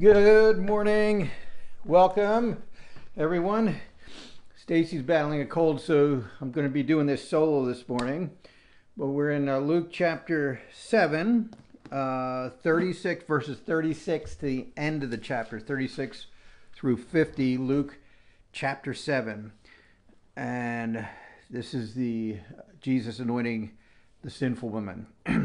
Good morning. Welcome, everyone. Stacy's battling a cold, so I'm going to be doing this solo this morning. But we're in uh, Luke chapter 7, uh, 36, verses 36 to the end of the chapter, 36 through 50, Luke chapter 7. And this is the Jesus anointing the sinful woman.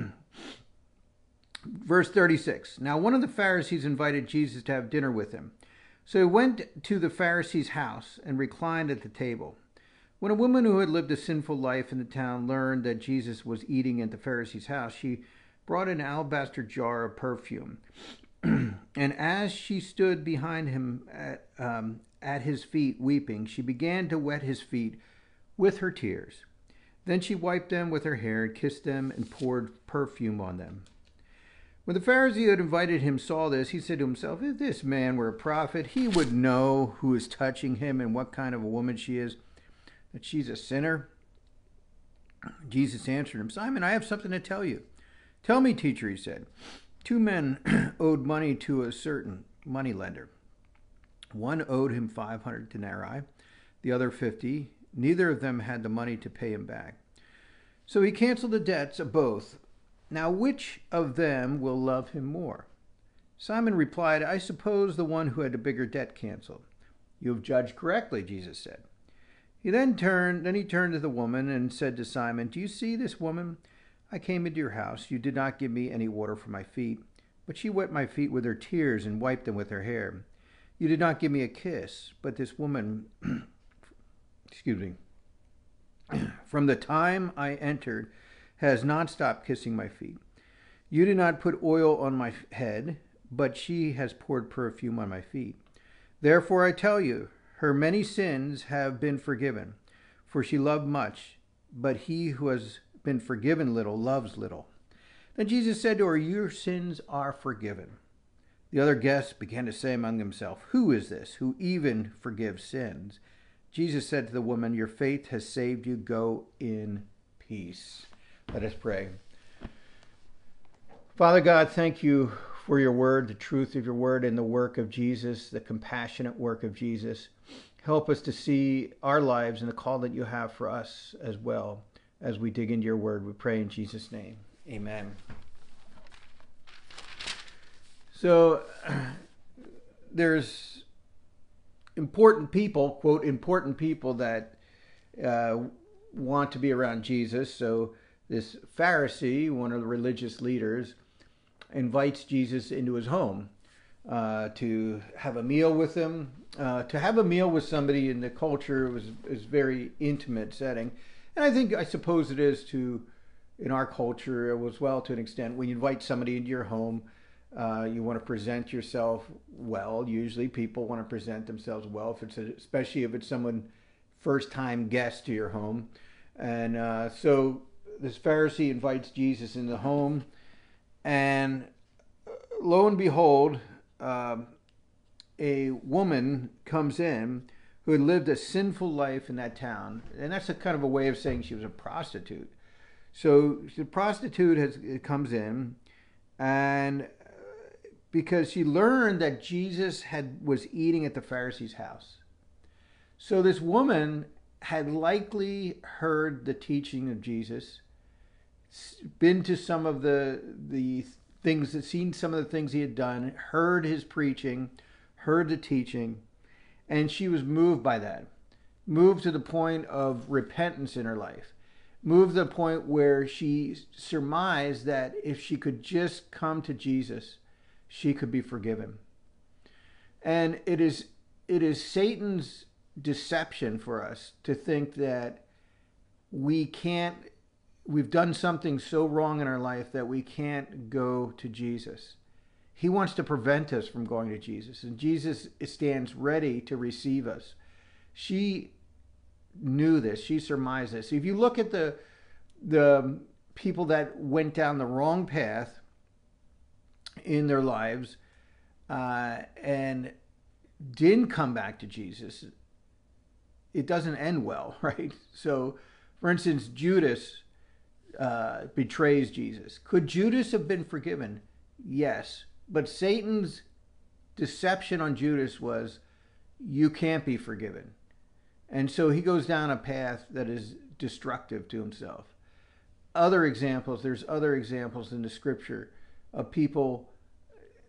Verse 36 Now one of the Pharisees invited Jesus to have dinner with him. So he went to the Pharisee's house and reclined at the table. When a woman who had lived a sinful life in the town learned that Jesus was eating at the Pharisee's house, she brought an alabaster jar of perfume. and as she stood behind him at, um, at his feet weeping, she began to wet his feet with her tears. Then she wiped them with her hair and kissed them and poured perfume on them. When the Pharisee who had invited him saw this, he said to himself, If this man were a prophet, he would know who is touching him and what kind of a woman she is, that she's a sinner. Jesus answered him, Simon, I have something to tell you. Tell me, teacher, he said. Two men owed money to a certain money lender. One owed him 500 denarii, the other 50. Neither of them had the money to pay him back. So he canceled the debts of both. Now, which of them will love him more? Simon replied, I suppose the one who had the bigger debt canceled. You have judged correctly, Jesus said. He then turned, then he turned to the woman and said to Simon, Do you see this woman? I came into your house. You did not give me any water for my feet, but she wet my feet with her tears and wiped them with her hair. You did not give me a kiss, but this woman, excuse me, from the time I entered, has not stopped kissing my feet. You did not put oil on my head, but she has poured perfume on my feet. Therefore I tell you, her many sins have been forgiven, for she loved much, but he who has been forgiven little loves little. Then Jesus said to her, Your sins are forgiven. The other guests began to say among themselves, Who is this who even forgives sins? Jesus said to the woman, Your faith has saved you. Go in peace. Let us pray. Father God, thank you for your word, the truth of your word, and the work of Jesus, the compassionate work of Jesus. Help us to see our lives and the call that you have for us as well as we dig into your word. We pray in Jesus' name. Amen. So there's important people, quote, important people that uh, want to be around Jesus. So this Pharisee, one of the religious leaders, invites Jesus into his home uh, to have a meal with him. Uh, to have a meal with somebody in the culture was is very intimate setting, and I think I suppose it is to in our culture as well to an extent. When you invite somebody into your home, uh, you want to present yourself well. Usually, people want to present themselves well, if a, especially if it's someone first time guest to your home, and uh, so this Pharisee invites Jesus into the home, and lo and behold, uh, a woman comes in who had lived a sinful life in that town, and that's a kind of a way of saying she was a prostitute. So the prostitute has comes in, and because she learned that Jesus had was eating at the Pharisee's house, so this woman had likely heard the teaching of Jesus been to some of the the things that seen some of the things he had done, heard his preaching, heard the teaching, and she was moved by that. Moved to the point of repentance in her life. Moved to the point where she surmised that if she could just come to Jesus, she could be forgiven. And it is it is Satan's deception for us to think that we can't we've done something so wrong in our life that we can't go to Jesus. He wants to prevent us from going to Jesus, and Jesus stands ready to receive us. She knew this. She surmised this. If you look at the the people that went down the wrong path in their lives uh, and didn't come back to Jesus, it doesn't end well, right? So, for instance, Judas uh, betrays Jesus. Could Judas have been forgiven? Yes. But Satan's deception on Judas was you can't be forgiven. And so he goes down a path that is destructive to himself. Other examples, there's other examples in the scripture of people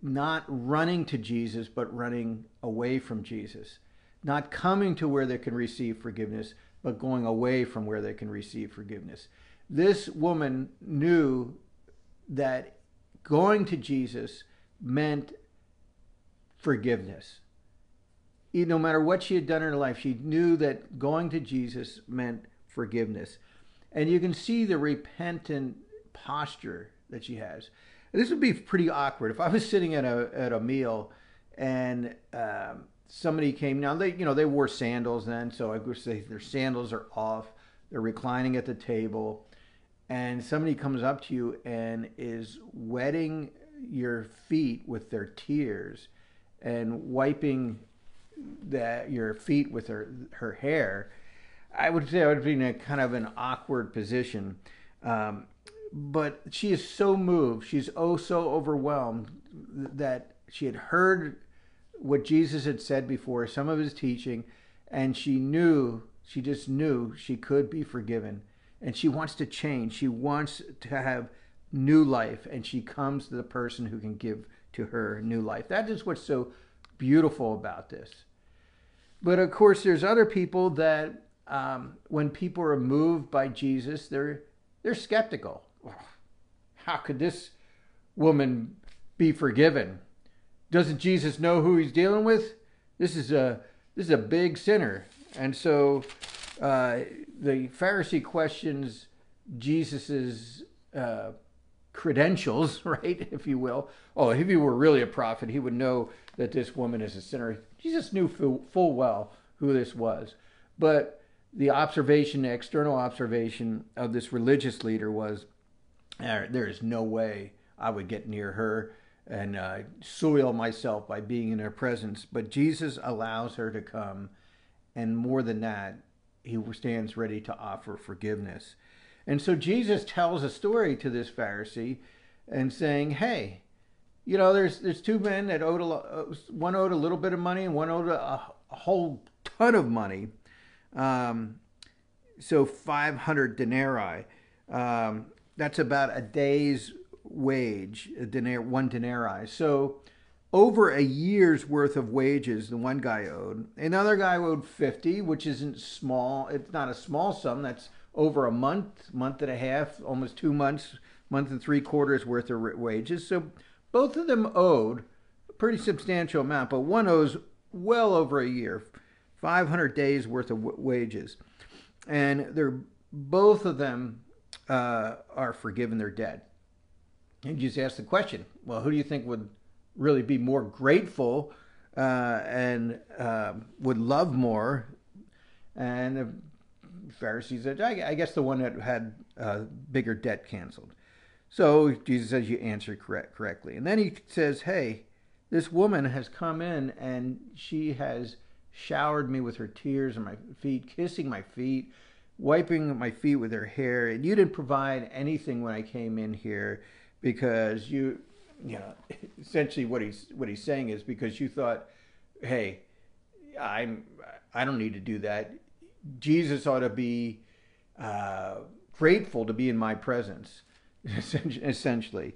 not running to Jesus, but running away from Jesus. Not coming to where they can receive forgiveness, but going away from where they can receive forgiveness. This woman knew that going to Jesus meant forgiveness. No matter what she had done in her life, she knew that going to Jesus meant forgiveness. And you can see the repentant posture that she has. This would be pretty awkward if I was sitting at a at a meal and um, somebody came. Now they you know they wore sandals then, so I would say their sandals are off. They're reclining at the table, and somebody comes up to you and is wetting your feet with their tears and wiping your feet with her her hair, I would say I would be in a kind of an awkward position. Um, but she is so moved. She's oh so overwhelmed that she had heard what Jesus had said before, some of his teaching, and she knew, she just knew she could be forgiven. And she wants to change. She wants to have new life, and she comes to the person who can give to her new life. That is what's so beautiful about this. But of course, there's other people that um, when people are moved by Jesus, they're they're skeptical. How could this woman be forgiven? Doesn't Jesus know who he's dealing with? This is a this is a big sinner, and so uh, the Pharisee questions Jesus's uh, credentials, right, if you will. Oh, if he were really a prophet, he would know that this woman is a sinner. Jesus knew full, well who this was. But the observation, the external observation of this religious leader was there is no way I would get near her and uh, soil myself by being in her presence. But Jesus allows her to come. And more than that, he stands ready to offer forgiveness. And so Jesus tells a story to this Pharisee and saying, hey, you know, there's there's two men that owed a uh, one owed a little bit of money and one owed a, a whole ton of money. Um, so 500 denarii. Um, that's about a day's wage, a denar- one denarii. So over a year's worth of wages the one guy owed. Another guy owed 50, which isn't small. It's not a small sum. That's over a month, month and a half, almost two months, month and three quarters worth of wages. So both of them owed a pretty substantial amount, but one owes well over a year, 500 days worth of wages. And they're both of them uh, are forgiven their debt. And you just ask the question, well, who do you think would really be more grateful uh, and uh, would love more? And the Pharisees I, I guess the one that had uh, bigger debt canceled. So Jesus says you answered correct, correctly. And then he says, Hey, this woman has come in and she has showered me with her tears and my feet, kissing my feet, wiping my feet with her hair. And you didn't provide anything when I came in here because you, you know, essentially what he's what he's saying is because you thought, hey, I'm I don't need to do that. Jesus ought to be uh, grateful to be in my presence essentially.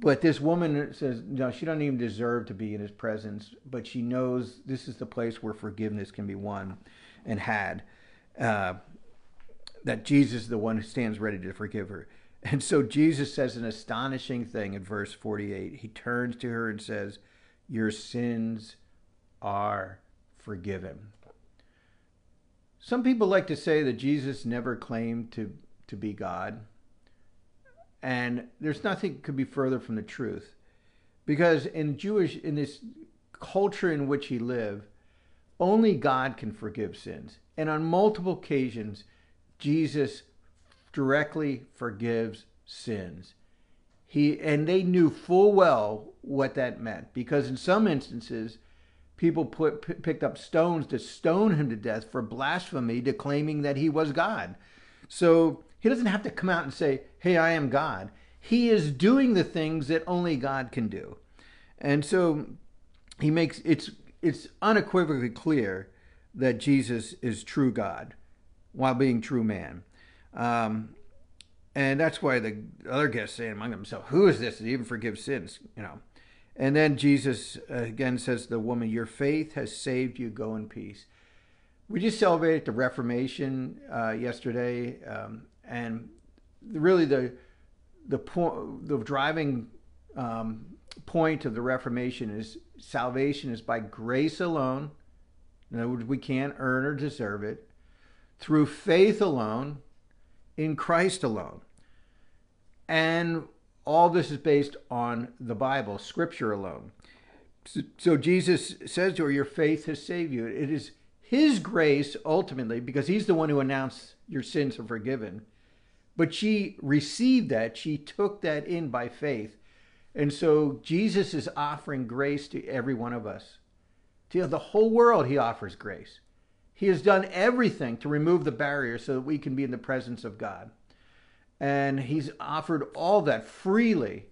But this woman says, no, she doesn't even deserve to be in his presence, but she knows this is the place where forgiveness can be won and had. Uh, that Jesus is the one who stands ready to forgive her. And so Jesus says an astonishing thing in verse 48. He turns to her and says, Your sins are forgiven. Some people like to say that Jesus never claimed to, to be God. And there's nothing could be further from the truth. Because in Jewish, in this culture in which he lived, only God can forgive sins. And on multiple occasions, Jesus directly forgives sins. He and they knew full well what that meant because in some instances people put p- picked up stones to stone him to death for blasphemy declaiming that he was God. So he doesn't have to come out and say, Hey, I am God. He is doing the things that only God can do. And so he makes it's it's unequivocally clear that Jesus is true God while being true man. Um, and that's why the other guests say among themselves, Who is this that even forgives sins? You know. And then Jesus uh, again says to the woman, Your faith has saved you, go in peace. We just celebrated the Reformation uh, yesterday, um, and really the the point, the driving um, point of the Reformation is salvation is by grace alone. In other words, we can't earn or deserve it. Through faith alone, in Christ alone. And all this is based on the Bible, Scripture alone. So Jesus says to her, Your faith has saved you. It is His grace ultimately, because He's the one who announced your sins are forgiven. But she received that, she took that in by faith. And so Jesus is offering grace to every one of us. To the whole world, He offers grace. He has done everything to remove the barrier so that we can be in the presence of God. And He's offered all that freely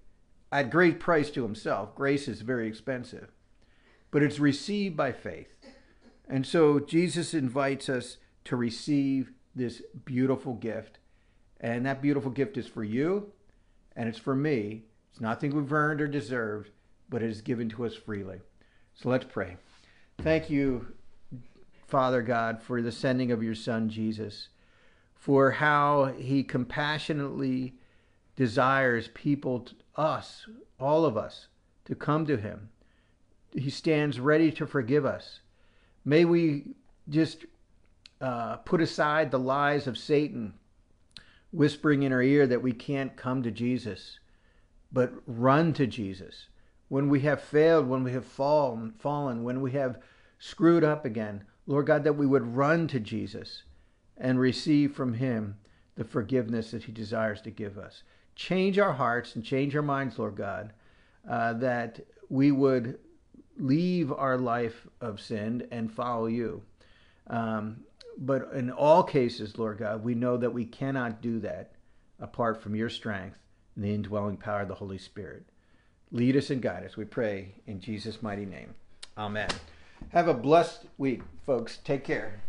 at great price to Himself. Grace is very expensive, but it's received by faith. And so Jesus invites us to receive this beautiful gift. And that beautiful gift is for you and it's for me it's nothing we've earned or deserved, but it is given to us freely. So let's pray. Thank you, Father God, for the sending of your Son, Jesus, for how he compassionately desires people, us, all of us, to come to him. He stands ready to forgive us. May we just uh, put aside the lies of Satan whispering in our ear that we can't come to Jesus but run to Jesus. When we have failed, when we have fallen, fallen, when we have screwed up again, Lord God, that we would run to Jesus and receive from him the forgiveness that he desires to give us. Change our hearts and change our minds, Lord God, uh, that we would leave our life of sin and follow you. Um, but in all cases, Lord God, we know that we cannot do that apart from your strength and the indwelling power of the Holy Spirit. Lead us and guide us, we pray, in Jesus' mighty name. Amen. Have a blessed week, folks. Take care.